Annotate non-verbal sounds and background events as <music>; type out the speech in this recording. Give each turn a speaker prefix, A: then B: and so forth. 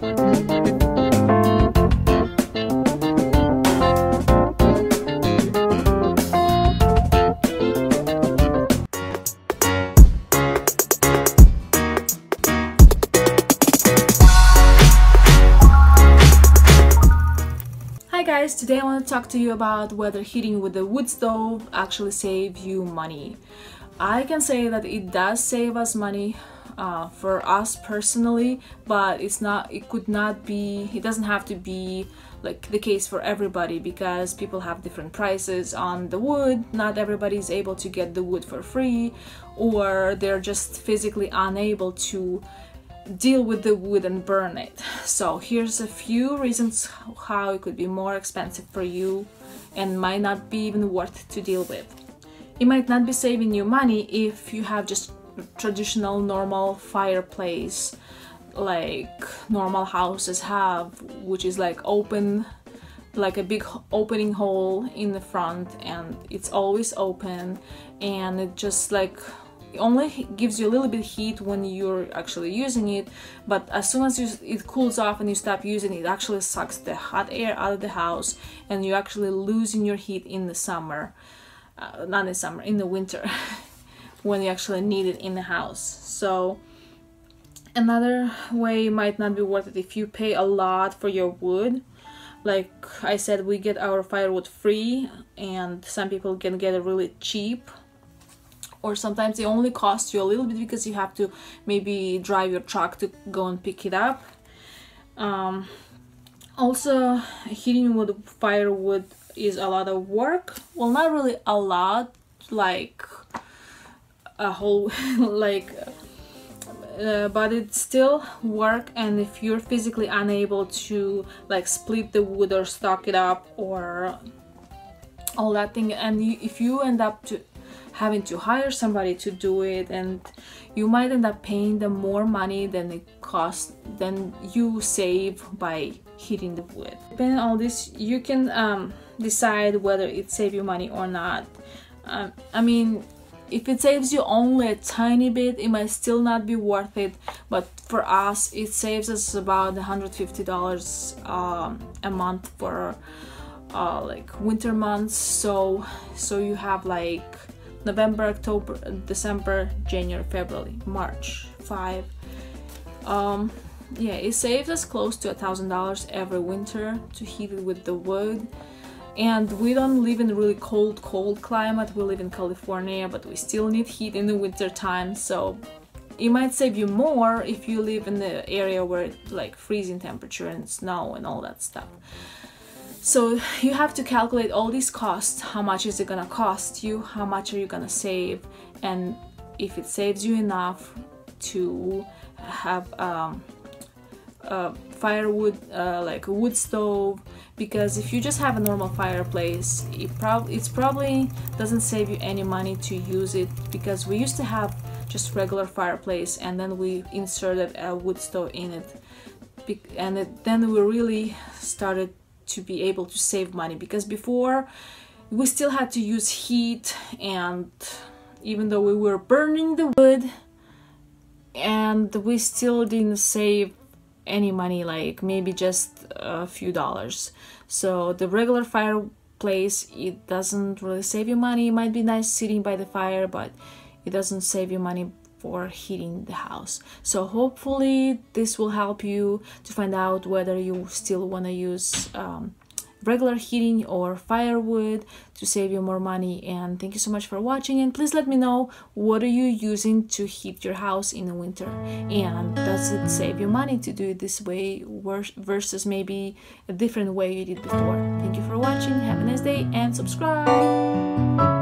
A: Hi guys, today I want to talk to you about whether heating with a wood stove actually save you money. I can say that it does save us money uh, for us personally, but it's not. It could not be. It doesn't have to be like the case for everybody because people have different prices on the wood. Not everybody is able to get the wood for free, or they're just physically unable to deal with the wood and burn it. So here's a few reasons how it could be more expensive for you and might not be even worth to deal with. It might not be saving you money if you have just traditional normal fireplace like normal houses have which is like open like a big opening hole in the front and it's always open and it just like only gives you a little bit heat when you're actually using it but as soon as you, it cools off and you stop using it, it actually sucks the hot air out of the house and you're actually losing your heat in the summer uh, not in summer in the winter <laughs> when you actually need it in the house. So another way might not be worth it if you pay a lot for your wood. Like I said we get our firewood free and some people can get it really cheap. Or sometimes it only costs you a little bit because you have to maybe drive your truck to go and pick it up. Um, also heating with firewood is a lot of work. Well not really a lot like a whole <laughs> like uh, but it still work and if you're physically unable to like split the wood or stock it up or all that thing and you, if you end up to having to hire somebody to do it and you might end up paying them more money than it costs than you save by heating the wood. Depending on all this you can um, decide whether it save you money or not. Um, I mean if it saves you only a tiny bit it might still not be worth it. But for us it saves us about $150 um, a month for uh, like winter months. So so you have like November October December January February March 5 um, yeah it saves us close to a thousand dollars every winter to heat it with the wood and we don't live in a really cold cold climate. We live in california but we still need heat in the winter time so it might save you more if you live in the area where like freezing temperature and snow and all that stuff. So you have to calculate all these costs. How much is it gonna cost you? How much are you gonna save? And if it saves you enough to have um, a firewood uh, like a wood stove because if you just have a normal fireplace it prob it's probably doesn't save you any money to use it because we used to have just regular fireplace and then we inserted a wood stove in it. And it, then we really started to be able to save money because before we still had to use heat and even though we were burning the wood and we still didn't save any money like maybe just a few dollars. So the regular fireplace it doesn't really save you money. It might be nice sitting by the fire but it doesn't save you money for heating the house. So hopefully this will help you to find out whether you still want to use um, regular heating or firewood to save you more money. And thank you so much for watching. And please let me know what are you using to heat your house in the winter? And does it save you money to do it this way versus maybe a different way you did before? Thank you for watching. Have a nice day and subscribe